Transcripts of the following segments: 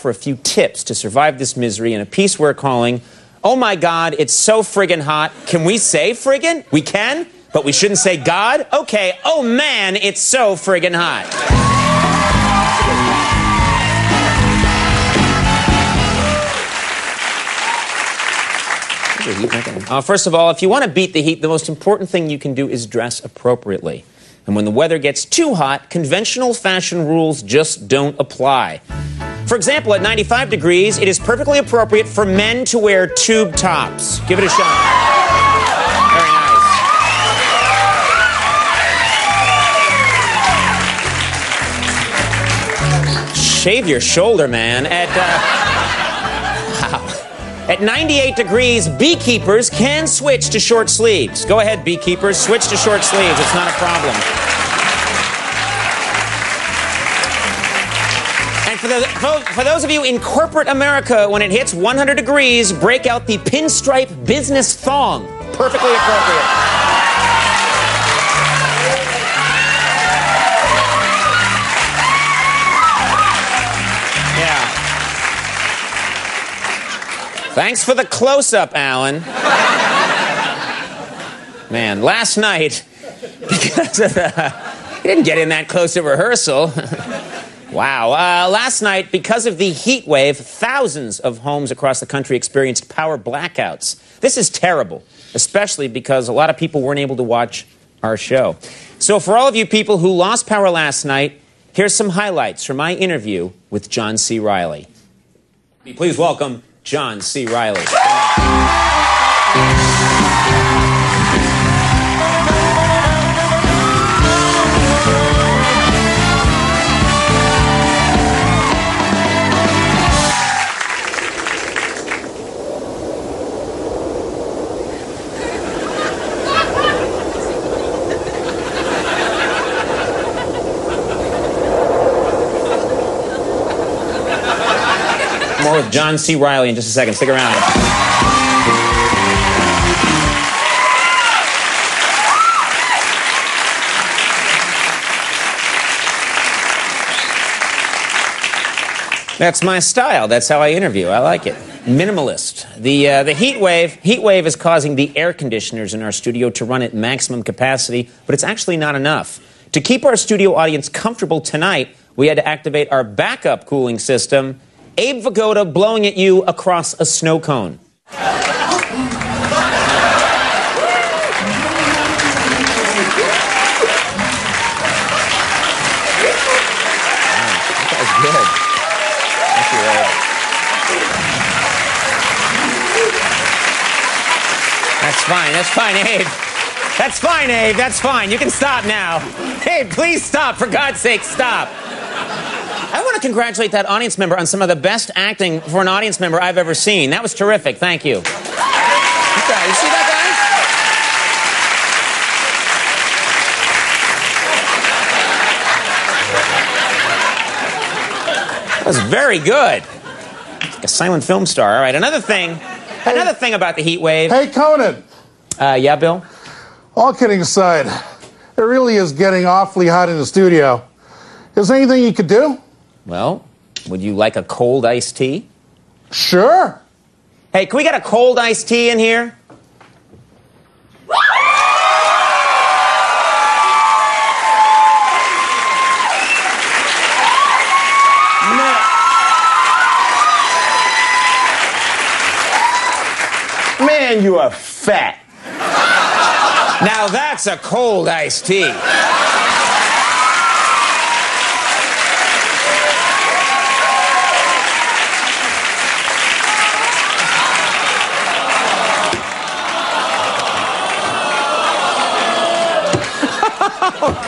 for a few tips to survive this misery in a piece we're calling, Oh My God, It's So Friggin' Hot. Can we say friggin'? We can, but we shouldn't say God? Okay, oh man, it's so friggin' hot. Uh, first of all, if you want to beat the heat, the most important thing you can do is dress appropriately. And when the weather gets too hot, conventional fashion rules just don't apply. For example, at 95 degrees, it is perfectly appropriate for men to wear tube tops. Give it a shot. Very nice. Shave your shoulder, man. At, uh. At 98 degrees, beekeepers can switch to short sleeves. Go ahead, beekeepers, switch to short sleeves. It's not a problem. And for, those of you in corporate America, when it hits 100 degrees, break out the pinstripe business thong. Perfectly appropriate. Yeah. Thanks for the close up, Alan. Man, last night, because of the. You didn't get in that close at rehearsal. wow. Uh, last night, because of the heat wave, thousands of homes across the country experienced power blackouts. This is terrible, especially because a lot of people weren't able to watch our show. So, for all of you people who lost power last night, here's some highlights from my interview with John C. Reilly. Please welcome John C. Reilly. More with John C. Reilly in just a second. Stick around. That's my style. That's how I interview. I like it. Minimalist. The uh, the heat wave heat wave is causing the air conditioners in our studio to run at maximum capacity, but it's actually not enough. To keep our studio audience comfortable tonight, we had to activate our backup cooling system. Abe Vigoda blowing at you across a snow cone. That's fine. That's fine, Abe. That's fine, Abe. That's fine. You can stop now. Abe, please stop. For God's sake, stop. To congratulate that audience member on some of the best acting for an audience member I've ever seen. That was terrific. Thank you. Okay, you see that, guys? That was very good. Like a silent film star. All right, another thing. Another thing about the heat wave. Hey, Conan. Uh, yeah, Bill? All kidding aside, it really is getting awfully hot in the studio. Is there anything you could do? Well, would you like a cold iced tea? Sure. Hey, can we get a cold iced tea in here? Man, you are fat. Now that's a cold iced tea.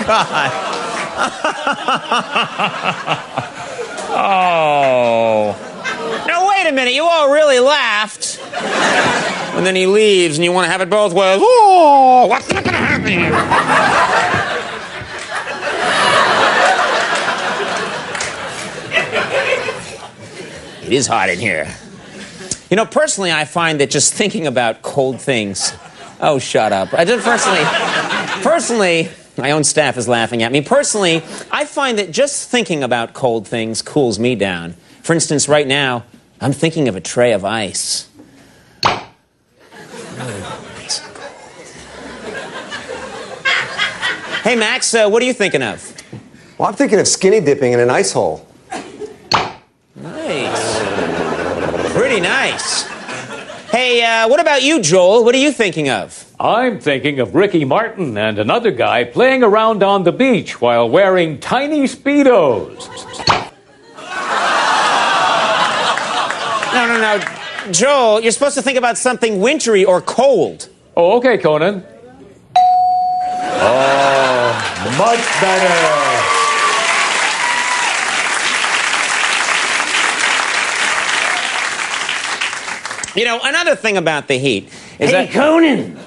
God. oh. Now, wait a minute. You all really laughed. And then he leaves, and you want to have it both ways. Oh, what's not going to happen? It is hot in here. You know, personally, I find that just thinking about cold things. Oh, shut up. I just personally, personally, My own staff is laughing at me. Personally, I find that just thinking about cold things cools me down. For instance, right now, I'm thinking of a tray of ice. Hey, Max, uh, what are you thinking of? Well, I'm thinking of skinny dipping in an ice hole. Nice. Pretty nice. Hey, uh, what about you, Joel? What are you thinking of? I'm thinking of Ricky Martin and another guy playing around on the beach while wearing tiny Speedos. No, no, no. Joel, you're supposed to think about something wintry or cold. Oh, okay, Conan. Oh, much better. You know, another thing about the heat is Hey, that. Conan,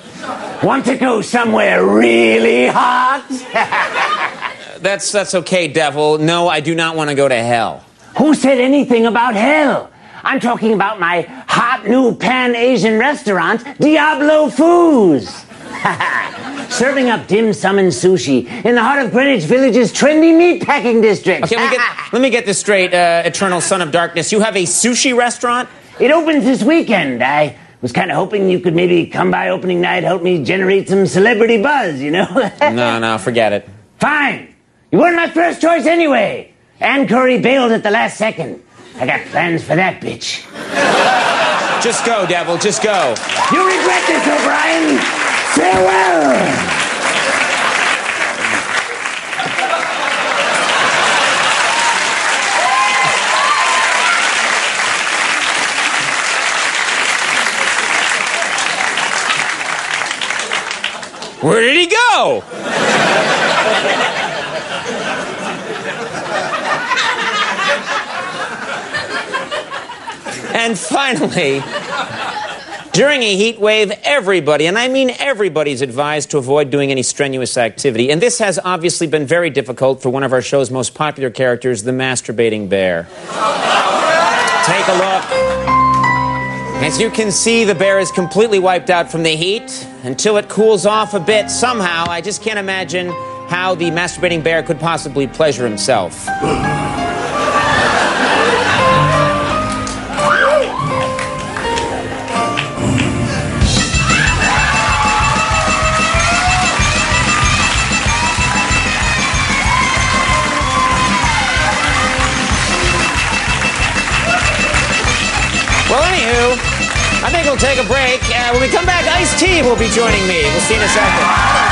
want to go somewhere really hot? That's, that's okay, Devil. No, I do not want to go to hell. Who said anything about hell? I'm talking about my hot new Pan Asian restaurant, Diablo Foods. Serving up dim sum and sushi in the heart of Greenwich Village's trendy meatpacking district. Okay, let me get, let me get this straight, uh, Eternal Son of Darkness. You have a sushi restaurant? It opens this weekend. I was kind of hoping you could maybe come by opening night, help me generate some celebrity buzz, you know? No, no, forget it. Fine. You weren't my first choice anyway. Ann Curry bailed at the last second. I got plans for that bitch. Just go, Devil, just go. You regret this, O'Brien. Farewell. Where did he go? and finally, during a heat wave, everybody, and I mean everybody, is advised to avoid doing any strenuous activity. And this has obviously been very difficult for one of our show's most popular characters, the masturbating bear. Take a look. As you can see, the bear is completely wiped out from the heat. Until it cools off a bit, somehow, I just can't imagine how the masturbating bear could possibly pleasure himself. Well, anywho, we'll take a break. Uh, when we come back, Ice T will be joining me. We'll see you in a second.